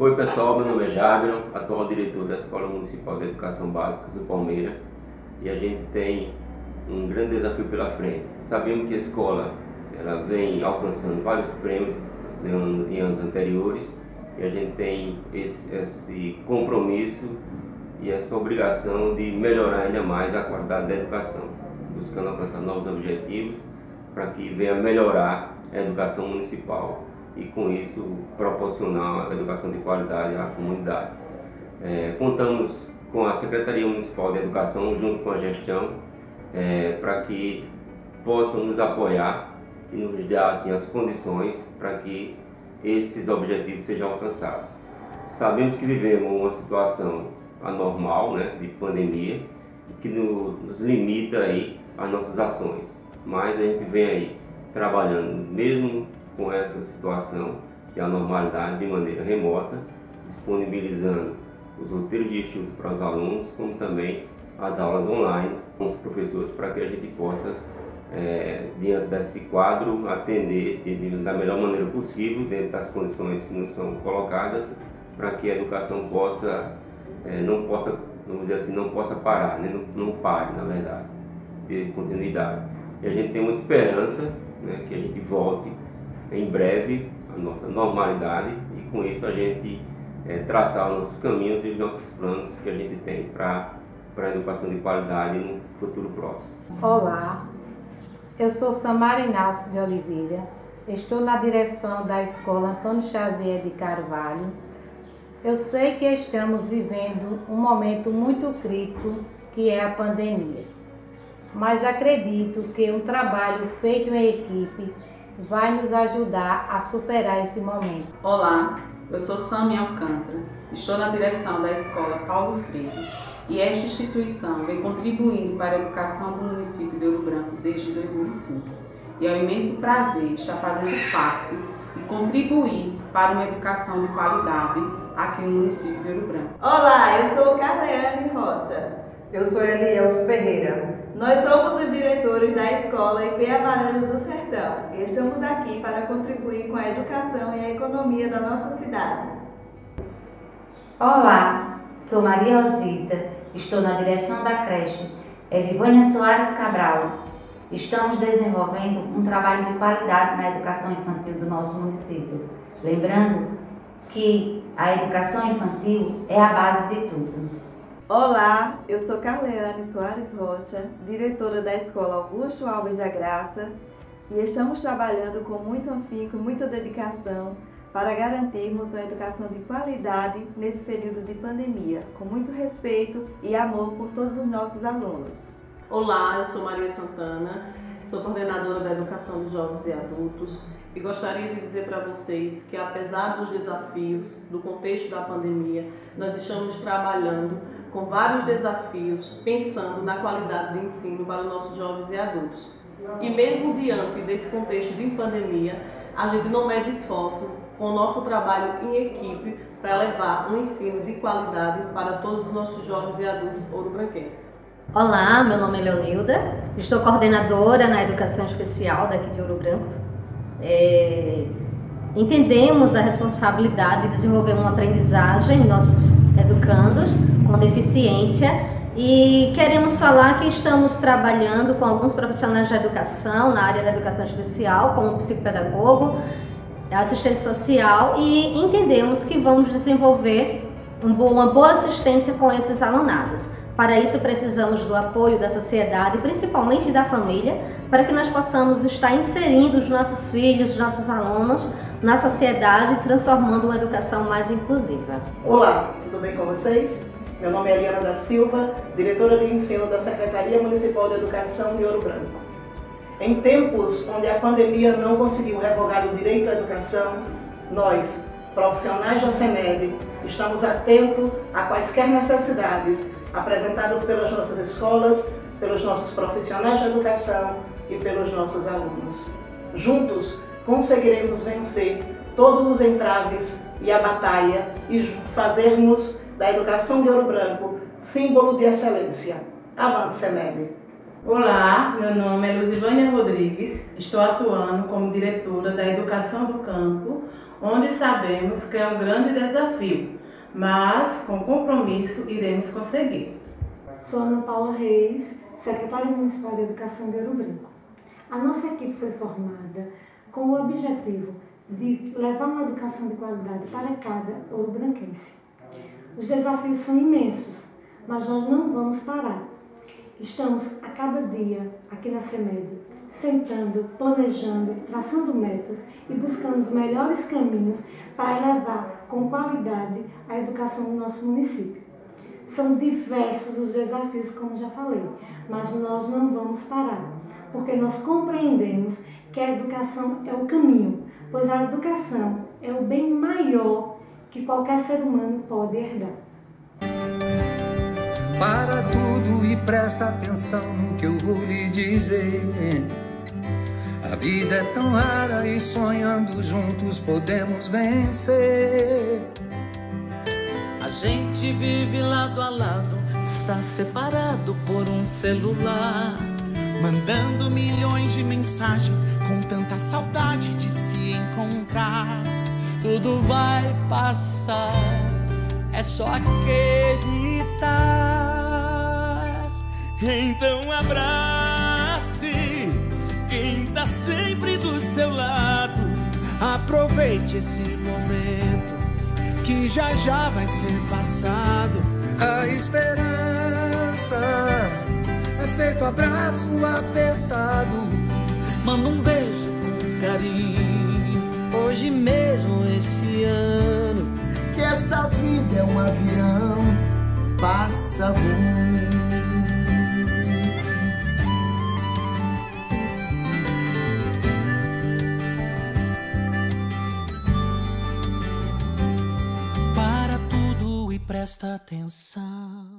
Oi pessoal, meu nome é Jagro, atual diretor da Escola Municipal de Educação Básica do Palmeira e a gente tem um grande desafio pela frente. Sabemos que a escola ela vem alcançando vários prêmios em anos anteriores e a gente tem esse, esse compromisso e essa obrigação de melhorar ainda mais a qualidade da educação, buscando alcançar novos objetivos para que venha melhorar a educação municipal e com isso proporcionar educação de qualidade à comunidade. É, contamos com a Secretaria Municipal de Educação junto com a gestão é, para que possam nos apoiar e nos dar assim, as condições para que esses objetivos sejam alcançados. Sabemos que vivemos uma situação anormal, né, de pandemia, que nos limita aí as nossas ações, mas a gente vem aí trabalhando mesmo com essa situação de anormalidade de maneira remota, disponibilizando os roteiros de estudo para os alunos, como também as aulas online com os professores para que a gente possa é, diante desse quadro, atender de, de, da melhor maneira possível, dentro das condições que nos são colocadas, para que a educação possa, é, não possa, vamos dizer assim, não possa parar, né? não, não pare, na verdade, ter continuidade. E a gente tem uma esperança né, que a gente volte em breve à nossa normalidade e com isso a gente é, traçar os nossos caminhos e os nossos planos que a gente tem para a educação de qualidade no futuro próximo. Olá, eu sou Samara Inácio de Oliveira, estou na direção da Escola Antônio Xavier de Carvalho. Eu sei que estamos vivendo um momento muito crítico que é a pandemia, mas acredito que um trabalho feito em equipe vai nos ajudar a superar esse momento. Olá, eu sou Samia Alcântara, estou na direção da Escola Paulo Freire e esta instituição vem contribuindo para a educação do município de Ouro Branco desde 2005. E é um imenso prazer estar fazendo parte e contribuir para uma educação de qualidade aqui no município de Ouro Branco. Olá, eu sou Carleane Rocha. Eu sou Elielso Ferreira. Nós somos os diretores da escola IP Amarelo do Sertão e estamos aqui para contribuir com a educação e a economia da nossa cidade. Olá, sou Maria Osita Estou na direção da creche Elivânia Soares Cabral. Estamos desenvolvendo um trabalho de qualidade na educação infantil do nosso município. Lembrando que a educação infantil é a base de tudo. Olá, eu sou Carleane Soares Rocha, diretora da Escola Augusto Alves da Graça, e estamos trabalhando com muito afinco, muita dedicação para garantirmos uma educação de qualidade nesse período de pandemia, com muito respeito e amor por todos os nossos alunos. Olá, eu sou Maria Santana, sou coordenadora da Educação dos Jovens e Adultos e gostaria de dizer para vocês que, apesar dos desafios do contexto da pandemia, nós estamos trabalhando com vários desafios, pensando na qualidade de ensino para os nossos jovens e adultos. E mesmo diante desse contexto de pandemia, a gente não mede esforço com o nosso trabalho em equipe para levar um ensino de qualidade para todos os nossos jovens e adultos ouro-branquenses. Olá, meu nome é Leonilda, estou coordenadora na Educação Especial daqui de Ouro Branco. É... Entendemos a responsabilidade de desenvolver uma aprendizagem em nossos educandos com deficiência e queremos falar que estamos trabalhando com alguns profissionais da educação na área da educação especial, como psicopedagogo, assistente social e entendemos que vamos desenvolver uma boa assistência com esses alunados. Para isso precisamos do apoio da sociedade, principalmente da família, para que nós possamos estar inserindo os nossos filhos, os nossos alunos na sociedade, transformando uma educação mais inclusiva. Olá, tudo bem com vocês? Meu nome é Eliana da Silva, diretora de ensino da Secretaria Municipal de Educação de Ouro Branco. Em tempos onde a pandemia não conseguiu revogar o direito à educação, nós, profissionais da CEMED, estamos atentos a quaisquer necessidades apresentadas pelas nossas escolas, pelos nossos profissionais da educação e pelos nossos alunos. Juntos, conseguiremos vencer todos os entraves e a batalha e fazermos da educação de Ouro Branco símbolo de excelência. Avante, CEMED! Olá, meu nome é Luzivânia Rodrigues, estou atuando como diretora da Educação do Campo, onde sabemos que é um grande desafio, mas com compromisso iremos conseguir. Sou Ana Paula Reis, secretária municipal de Educação de Ouro Branco. A nossa equipe foi formada com o objetivo de levar uma educação de qualidade para cada ouro branquense. Os desafios são imensos, mas nós não vamos parar. Estamos a cada dia aqui na CEMED, sentando, planejando, traçando metas e buscando os melhores caminhos para levar com qualidade a educação do nosso município. São diversos os desafios, como já falei, mas nós não vamos parar, porque nós compreendemos que a educação é o caminho, pois a educação é o bem maior que qualquer ser humano pode herdar. Para tudo e presta atenção no que eu vou lhe dizer. A vida é tão rara e sonhando juntos podemos vencer. A gente vive lado a lado, está separado por um celular. Mandando milhões de mensagens com tanta saudade de se encontrar. Tudo vai passar, é só acreditar. Então abrace quem tá sempre do seu lado. Aproveite esse momento que já já vai ser passado. A esperança é feito abraço apertado. Manda um beijo com carinho. Hoje mesmo, esse ano, que essa vida é um avião, passa voando. presta atenção.